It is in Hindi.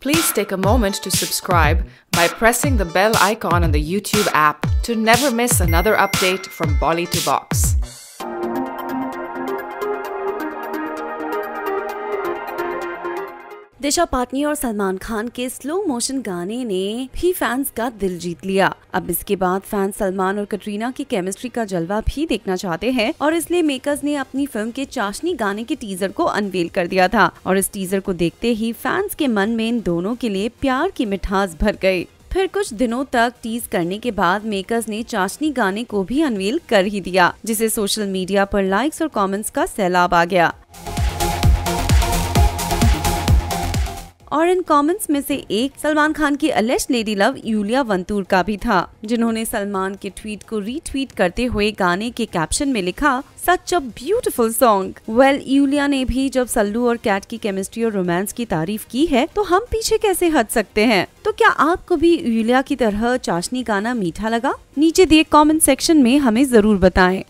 Please take a moment to subscribe by pressing the bell icon on the YouTube app to never miss another update from Bolly to Box. दिशा पाटनी और सलमान खान के स्लो मोशन गाने ने भी फैंस का दिल जीत लिया। अब इसके बाद फैंस सलमान और कटरीना की केमिस्ट्री का जलवा भी देखना चाहते हैं और इसलिए मेकर्स ने अपनी फ़िल्म के चाशनी गाने के टीजर को अनवेल कर दिया था और इस टीजर को देखते ही फैंस के मन में इन दोनों के लिए प्यार की मिठास भर गई। फिर कुछ दिनों तक टीज करने के बाद मेकर्स ने चाशनी गाने को भी अनवील कर ही दिया, जिसे सोशल मीडिया पर लाइक्स और कमेंट्स का सैलाब आ गया। और इन कमेंट्स में से एक सलमान खान की अलेश लेडी लव यूलिया वंतूर का भी था, जिन्होंने सलमान के ट्वीट को रीट्वीट करते हुए गाने के कैप्शन में लिखा such a beautiful song well Yulia ने भी जब सल्लू और कैट की केमिस्ट्री और रोमांस की तारीफ़ की है तो हम पीछे कैसे हट सकते हैं? तो क्या आपको भी यूलिया की तरह चाशनी गाना मीठा लगा? नीचे दिए कमेंट सेक्शन में हमें ज़रूर बताएँ।